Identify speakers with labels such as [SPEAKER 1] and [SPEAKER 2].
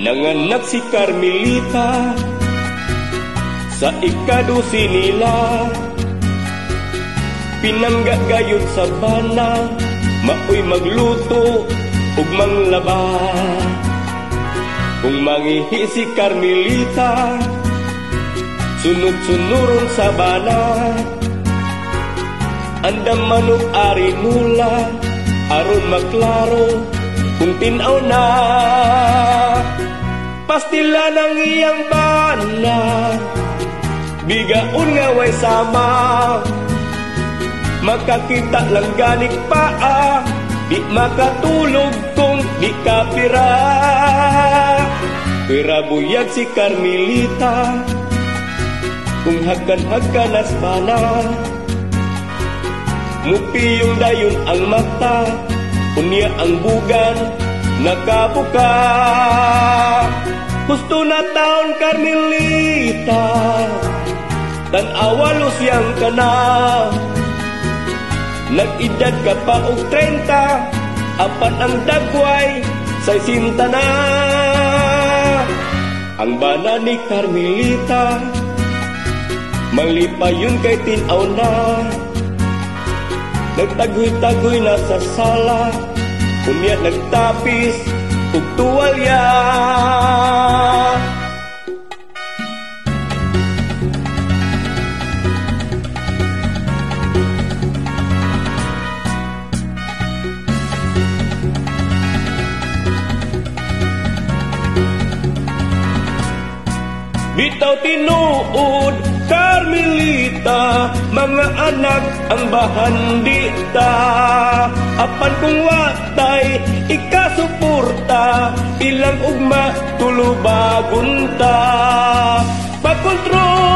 [SPEAKER 1] Nanganak si Carmelita Sa ikadusi nila. Pinanggagayod sa bana Maoy magluto ug manglaba. Kung mangihi si Carmelita Sunod-sunuron sa bana. Andam manok ari mula Aron maklaro Kung tinaw na Pastila ng iyang bana Bigaon nga way sama. Makakita lang ganik paa Di makatulog kung di kapira Pira. Buyag si Carmelita. Kung hagan-hagan as bana Mupiyong dayon ang mata. Unya ang bugan Nakabuka. Gusto na taon Carmelita Tan awalos yang kana Nag-edad ka pa og 30 Apat ang dagway Sa sinta na. Ang bana ni Carmelita. Malipayon kay tinaw na. Nagtagoy-tagoy na sa sala Unya nagtapis ug tuwalya Bitaw tinuod, Carmelita, mga anak ang bahandita. Apan kung watay, ikasuporta, ilang ugma tulubagunta. Pagkontrol na